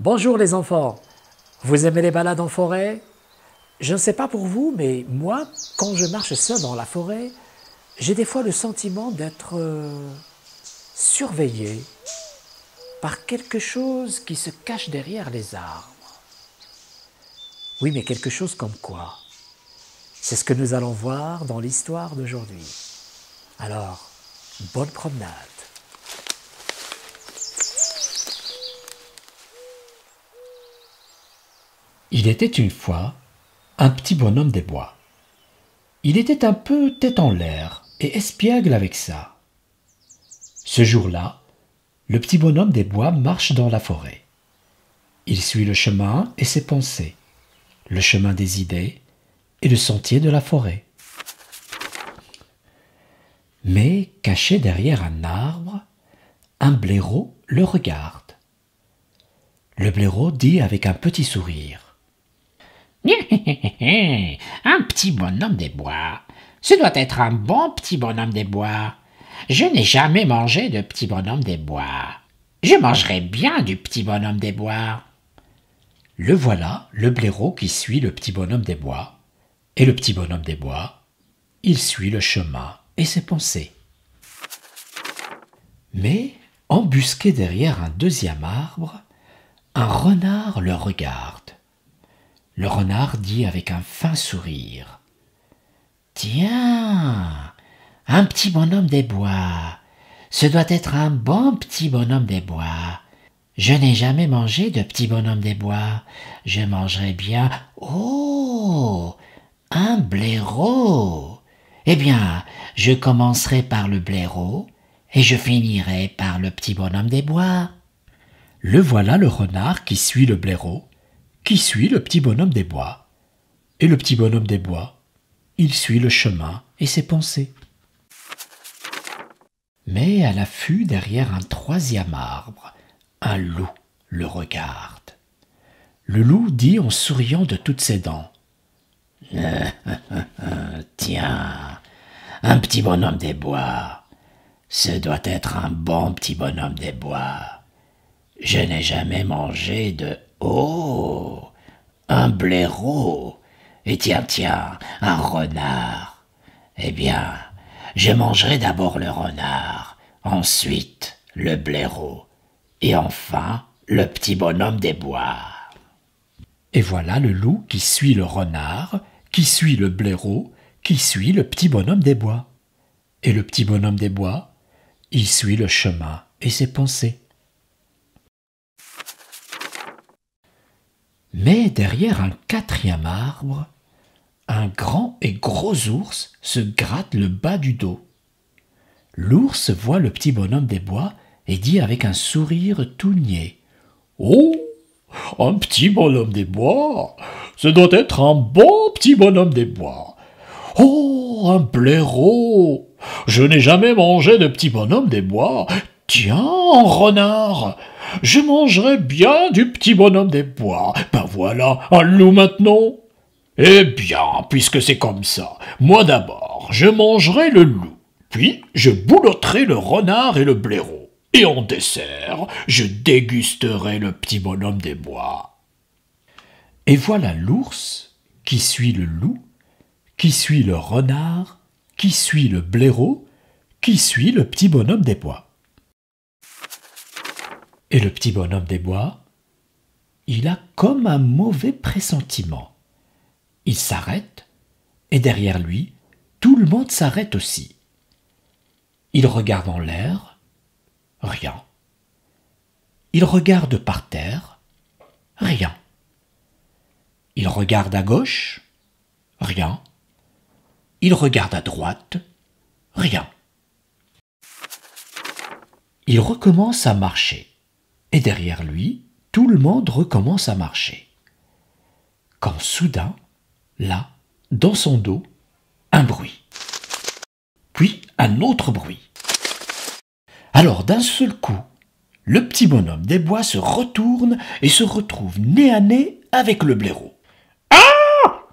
Bonjour les enfants. Vous aimez les balades en forêt? Je ne sais pas pour vous, mais moi, quand je marche seul dans la forêt, j'ai des fois le sentiment d'être euh, surveillé par quelque chose qui se cache derrière les arbres. Oui, mais quelque chose comme quoi? C'est ce que nous allons voir dans l'histoire d'aujourd'hui. Alors, bonne promenade. Il était une fois un petit bonhomme des bois. Il était un peu tête en l'air et espiègle avec ça. Ce jour-là, le petit bonhomme des bois marche dans la forêt. Il suit le chemin et ses pensées, le chemin des idées et le sentier de la forêt. Mais, caché derrière un arbre, un blaireau le regarde. Le blaireau dit avec un petit sourire Un petit bonhomme des bois. Ce doit être un bon petit bonhomme des bois. Je n'ai jamais mangé de petit bonhomme des bois. Je mangerai bien du petit bonhomme des bois. Le voilà, le blaireau qui suit le petit bonhomme des bois. Et le petit bonhomme des bois, il suit le chemin et ses pensées. Mais, embusqué derrière un deuxième arbre, un renard le regarde. Le renard dit avec un fin sourire. Tiens, un petit bonhomme des bois. Ce doit être un bon petit bonhomme des bois. Je n'ai jamais mangé de petit bonhomme des bois. Je mangerai bien. Oh. Un blaireau. Eh bien, je commencerai par le blaireau, et je finirai par le petit bonhomme des bois. Le voilà le renard qui suit le blaireau, qui suit le petit bonhomme des bois? Et le petit bonhomme des bois, il suit le chemin et ses pensées. Mais à l'affût derrière un troisième arbre, un loup le regarde. Le loup dit en souriant de toutes ses dents. Tiens, un petit bonhomme des bois. Ce doit être un bon petit bonhomme des bois. Je n'ai jamais mangé de oh un blaireau. Et tiens, tiens, un renard. Eh bien, je mangerai d'abord le renard, ensuite le blaireau, et enfin le petit bonhomme des bois. Et voilà le loup qui suit le renard, qui suit le blaireau, qui suit le petit bonhomme des bois. Et le petit bonhomme des bois, il suit le chemin et ses pensées. Mais derrière un quatrième arbre, un grand et gros ours se gratte le bas du dos. L'ours voit le petit bonhomme des bois et dit avec un sourire tout niais Oh Un petit bonhomme des bois Ce doit être un bon petit bonhomme des bois Oh Un blaireau Je n'ai jamais mangé de petit bonhomme des bois Tiens, renard je mangerai bien du petit bonhomme des bois. Ben voilà, un loup maintenant. Eh bien, puisque c'est comme ça, moi d'abord, je mangerai le loup, puis je boulotterai le renard et le blaireau, et en dessert, je dégusterai le petit bonhomme des bois. Et voilà l'ours qui suit le loup, qui suit le renard, qui suit le blaireau, qui suit le petit bonhomme des bois. Et le petit bonhomme des bois, il a comme un mauvais pressentiment. Il s'arrête, et derrière lui, tout le monde s'arrête aussi. Il regarde en l'air, rien. Il regarde par terre, rien. Il regarde à gauche, rien. Il regarde à droite, rien. Il recommence à marcher et derrière lui, tout le monde recommence à marcher. Quand soudain, là, dans son dos, un bruit. Puis un autre bruit. Alors d'un seul coup, le petit bonhomme des bois se retourne et se retrouve nez à nez avec le blaireau. Ah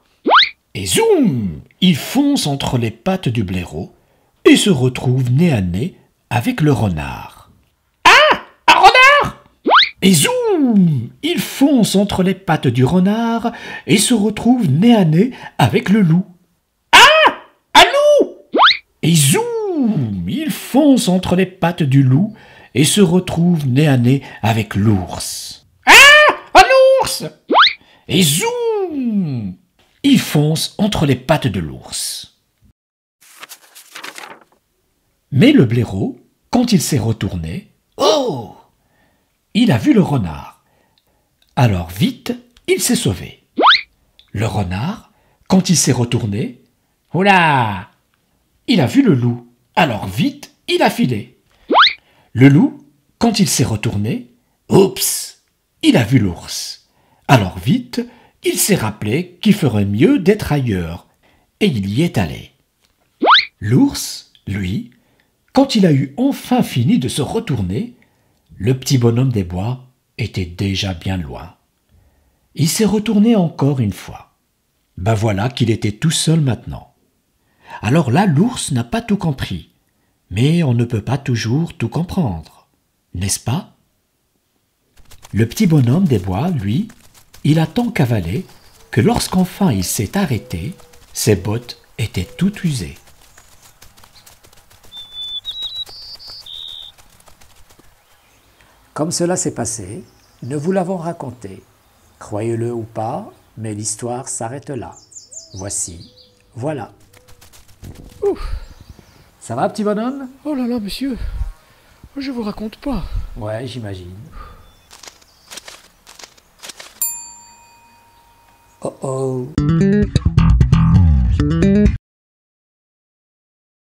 Et zoom Il fonce entre les pattes du blaireau et se retrouve nez à nez avec le renard. Et zoom! Il fonce entre les pattes du renard et se retrouve nez à nez avec le loup. Ah! Un loup! Et zoum Il fonce entre les pattes du loup et se retrouve nez à nez avec l'ours. Ah! Un ours! Et zoum Il fonce entre les pattes de l'ours. Mais le blaireau, quand il s'est retourné, Il a vu le renard. Alors vite, il s'est sauvé. Le renard, quand il s'est retourné, oula Il a vu le loup. Alors vite, il a filé. Le loup, quand il s'est retourné, oups Il a vu l'ours. Alors vite, il s'est rappelé qu'il ferait mieux d'être ailleurs, et il y est allé. L'ours, lui, quand il a eu enfin fini de se retourner, le petit bonhomme des bois était déjà bien loin. Il s'est retourné encore une fois. Ben voilà qu'il était tout seul maintenant. Alors là, l'ours n'a pas tout compris. Mais on ne peut pas toujours tout comprendre, n'est-ce pas? Le petit bonhomme des bois, lui, il a tant cavalé que lorsqu'enfin il s'est arrêté, ses bottes étaient toutes usées. Comme cela s'est passé, nous vous l'avons raconté. Croyez-le ou pas, mais l'histoire s'arrête là. Voici, voilà. Ça va, petit bonhomme? Oh là là, monsieur, je vous raconte pas. Ouais, j'imagine. Oh oh.